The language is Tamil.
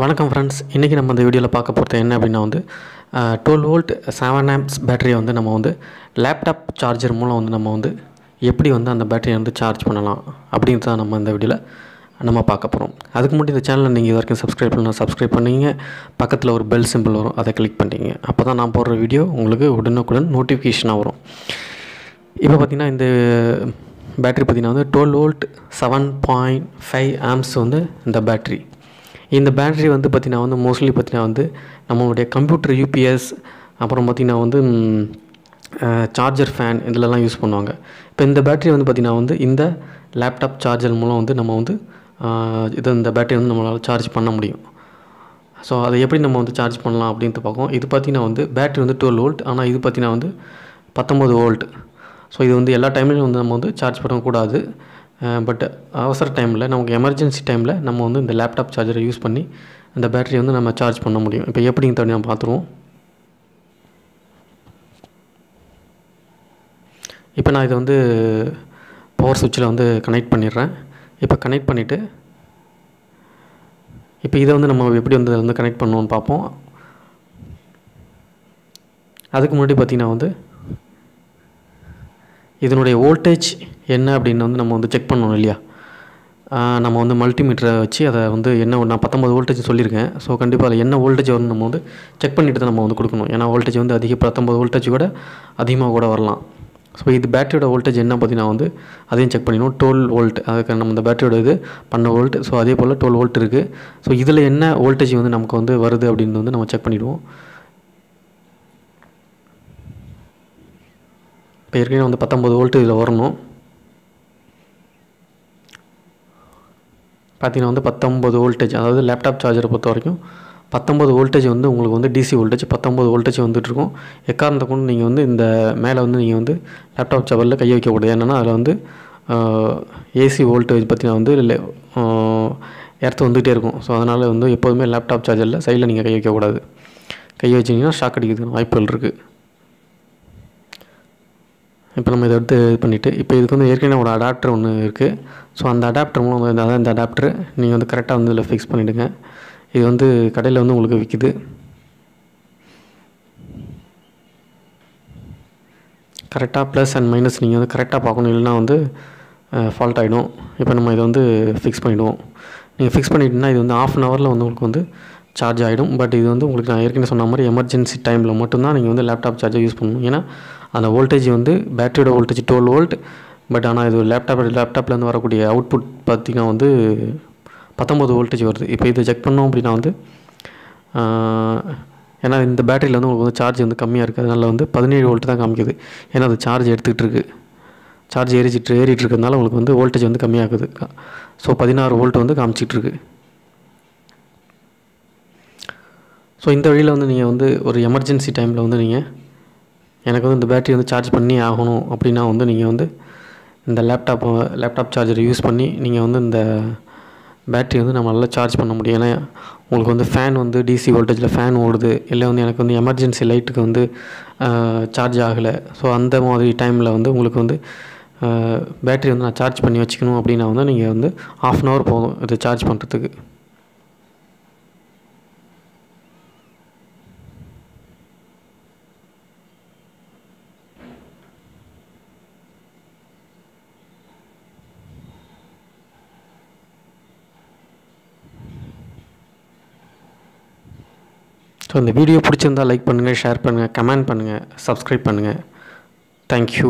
வணக்கம் ஃப்ரெண்ட்ஸ் இன்றைக்கி நம்ம இந்த வீடியோவில் பார்க்க போகிறது என்ன அப்படின்னா வந்து டுவெல் வோல்ட் செவன் ஆம்ப்ஸ் பேட்டரியை வந்து நம்ம வந்து லேப்டாப் சார்ஜர் மூலம் வந்து நம்ம வந்து எப்படி வந்து அந்த பேட்டரியை வந்து சார்ஜ் பண்ணலாம் அப்படின்றத தான் நம்ம இந்த வீடியோவில் நம்ம பார்க்க போகிறோம் அதுக்கு முன்னாடி இந்த சேனலை நீங்கள் இது வரைக்கும் சப்ஸ்கிரைப் பண்ணலாம் சப்ஸ்கிரைப் பண்ணிங்க பக்கத்தில் ஒரு பெல் சிம்பிள் வரும். அதை கிளிக் பண்ணிங்க அப்போ தான் நான் போடுற வீடியோ உங்களுக்கு உடனுக்குடன் நோட்டிஃபிகேஷனாக வரும். இப்போ பார்த்திங்கன்னா இந்த பேட்ரி பார்த்திங்கன்னா வந்து twelve volt seven point five amps வந்து இந்த பேட்ரி இந்த பேட்ரி வந்து பார்த்திங்கன்னா வந்து மோஸ்ட்லி பார்த்திங்கன்னா வந்து நம்மளுடைய கம்ப்யூட்டர் யூபிஎஸ் அப்புறம் பார்த்திங்கன்னா வந்து சார்ஜர் ஃபேன் இதிலலாம் யூஸ் பண்ணுவாங்க. இப்போ இந்த பேட்ரி வந்து பார்த்திங்கன்னா வந்து இந்த லேப்டாப் சார்ஜர் மூலம் வந்து நம்ம வந்து இது இந்த பேட்டரி வந்து நம்மளால் சார்ஜ் பண்ண முடியும். ஸோ அதை எப்படி நம்ம வந்து சார்ஜ் பண்ணலாம் அப்படின்ட்டு பார்க்கோம் இது பார்த்திங்கன்னா வந்து பேட்ரி வந்து டுவெல் வோல்ட் ஆனால் இது பார்த்திங்கன்னா வந்து பத்தொம்பது வோல்ட் ஸோ இது வந்து எல்லா டைம்லையும் வந்து நம்ம வந்து சார்ஜ் பண்ணக்கூடாது. பட் அவசர டைமில் நமக்கு எமர்ஜென்சி டைமில் நம்ம வந்து இந்த லேப்டாப் சார்ஜரை யூஸ் பண்ணி அந்த பேட்டரியை வந்து நம்ம சார்ஜ் பண்ண முடியும். இப்போ எப்படிங்க தண்ணி நம்ம பார்த்துருவோம்? இப்போ நான் இதை வந்து பவர் சுவிட்சில் வந்து கனெக்ட் பண்ணிடுறேன். இப்போ கனெக்ட் பண்ணிவிட்டு இப்போ இதை வந்து நம்ம எப்படி வந்து வந்து கனெக்ட் பண்ணுவோன்னு பார்ப்போம். அதுக்கு முன்னாடி பார்த்திங்கன்னா வந்து இதனுடைய வோல்டேஜ் என்ன அப்படின்னு வந்து நம்ம வந்து செக் பண்ணணும் இல்லையா? நம்ம வந்து மல்டிமீட்டரை வச்சு அதை வந்து என்ன நான் பத்தொம்பது வோல்டேஜ் சொல்லியிருக்கேன். ஸோ கண்டிப்பாக அதில் என்ன வோல்டேஜ் வரும்னு நம்ம வந்து செக் பண்ணிட்டு தான் நம்ம வந்து கொடுக்கணும். ஏன்னா வோல்டேஜ் வந்து அதிக பத்தொம்பது வோல்டேஜ் கூட அதிகமாக கூட வரலாம். ஸோ இது பேட்டரியோட வோல்டேஜ் என்ன பார்த்தீங்கன்னா வந்து அதையும் செக் பண்ணிடணும். டுவெல் வோல்ட் அதுக்கு நம்ம இந்த பேட்டரியோட இது பண்ண வோல்ட் ஸோ அதே போல் டுவெல் வோல்ட் இருக்குது ஸோ இதில் என்ன வோல்டேஜ் வந்து நமக்கு வந்து வருது அப்படின்னு வந்து நம்ம செக் பண்ணிவிடுவோம் இப்போ ஏற்கனவே வந்து பத்தொம்பது வோல்ட்டு இதில் வரணும். பார்த்திங்கன்னா வந்து பத்தொம்பது வோல்டேஜ் அதாவது லேப்டாப் சார்ஜரை பொறுத்த வரைக்கும் பத்தொம்பது வோல்டேஜ் வந்து உங்களுக்கு வந்து டிசி வோல்டேஜ் பத்தொம்பது வோல்டேஜ் வந்துட்டுருக்கும். எக்காரணத்தை கொண்டு நீங்கள் வந்து இந்த மேலே வந்து நீங்கள் வந்து லேப்டாப் சார்ஜரில் கை வைக்கக்கூடாது? என்னென்னா அதில் வந்து ஏசி வோல்டேஜ் பார்த்தீங்கன்னா வந்து இல்லை எர்த்து வந்துகிட்டே இருக்கும். ஸோ அதனால் வந்து எப்போதுமே லேப்டாப் சார்ஜரில் சைடில் நீங்கள் கை வைக்கக்கூடாது. கை வச்சிங்கன்னா ஷாக் அடிக்கிறதுக்கு வாய்ப்புகள் இருக்குது இப்போ நம்ம இதை எடுத்து இது பண்ணிவிட்டு இப்போ இதுக்கு வந்து ஏற்கனவே ஒரு அடாப்டர் ஒன்று இருக்குது ஸோ அந்த அடாப்டர் மூலம் வந்து அதான் இந்த அடாப்டர் நீங்கள் வந்து கரெக்டாக வந்து இதில் ஃபிக்ஸ் பண்ணிவிடுங்க இது வந்து கடையில் வந்து உங்களுக்கு விற்கிது கரெக்டாக ப்ளஸ் அண்ட் மைனஸ் நீங்கள் வந்து கரெக்டாக பார்க்கணும். இல்லைனா வந்து ஃபால்ட் ஆகிடும் இப்போ நம்ம இதை வந்து ஃபிக்ஸ் பண்ணிவிடுவோம் நீங்கள் ஃபிக்ஸ் பண்ணிட்டீங்கன்னா இது வந்து ஆஃப் அன் ஹவரில் வந்து உங்களுக்கு வந்து சார்ஜ் ஆகிடும் பட் இது வந்து உங்களுக்கு நான் ஏற்கனவே சொன்ன மாதிரி எமர்ஜென்சி டைமில் மட்டும்தான் நீங்கள் வந்து லேப்டாப் சார்ஜர் யூஸ் பண்ணணும். ஏன்னா அந்த வோல்டேஜ் வந்து பேட்டரியோட வோல்டேஜ் டுவெல் வோல்ட் பட் ஆனால் இது லேப்டாப் லேப்டாப்லேருந்து வரக்கூடிய அவுட்புட் பார்த்திங்கன்னா வந்து பத்தொம்பது வோல்டேஜ் வருது. இப்போ இதை செக் பண்ணோம் அப்படின்னா வந்து ஏன்னா இந்த பேட்டரியில் வந்து உங்களுக்கு வந்து சார்ஜ் வந்து கம்மியாக இருக்குது அதனால் வந்து பதினேழு வோல்ட் தான் காமிக்குது. ஏன்னா அது சார்ஜ் எடுத்துக்கிட்டு இருக்குது சார்ஜ் ஏறிச்சிட்டு ஏறிட்டு இருக்கிறதுனால உங்களுக்கு வந்து வோல்டேஜ் வந்து கம்மியாகுது. ஸோ பதினாறு வோல்ட் வந்து காமிச்சிட்ருக்கு ஸோ இந்த வழியில் வந்து நீங்கள் வந்து ஒரு எமர்ஜென்சி டைமில் வந்து நீங்கள் எனக்கு வந்து இந்த பேட்டரி வந்து சார்ஜ் பண்ணி ஆகணும் அப்படின்னா வந்து நீங்கள் வந்து இந்த லேப்டாப்பை லேப்டாப் சார்ஜரை யூஸ் பண்ணி நீங்கள் வந்து இந்த பேட்ரி வந்து நம்ம நல்லா சார்ஜ் பண்ண முடியும். ஏன்னா உங்களுக்கு வந்து ஃபேன் வந்து டிசி வோல்டேஜில் ஃபேன் ஓடுது. இல்லை வந்து எனக்கு வந்து எமர்ஜென்சி லைட்டுக்கு வந்து சார்ஜ் ஆகலை. ஸோ அந்த மாதிரி டைமில் வந்து உங்களுக்கு வந்து பேட்டரி வந்து நான் சார்ஜ் பண்ணி வச்சுக்கணும் அப்படின்னா வந்து நீங்கள் வந்து ஆஃப் அன் ஹவர் போதும் இதை சார்ஜ் பண்ணுறதுக்கு ஸோ இந்த வீடியோ பிடிச்சிருந்தால் லைக் பண்ணுங்கள் ஷேர் பண்ணுங்கள் கமெண்ட் பண்ணுங்கள் சப்ஸ்கிரைப் பண்ணுங்கள் தேங்க்யூ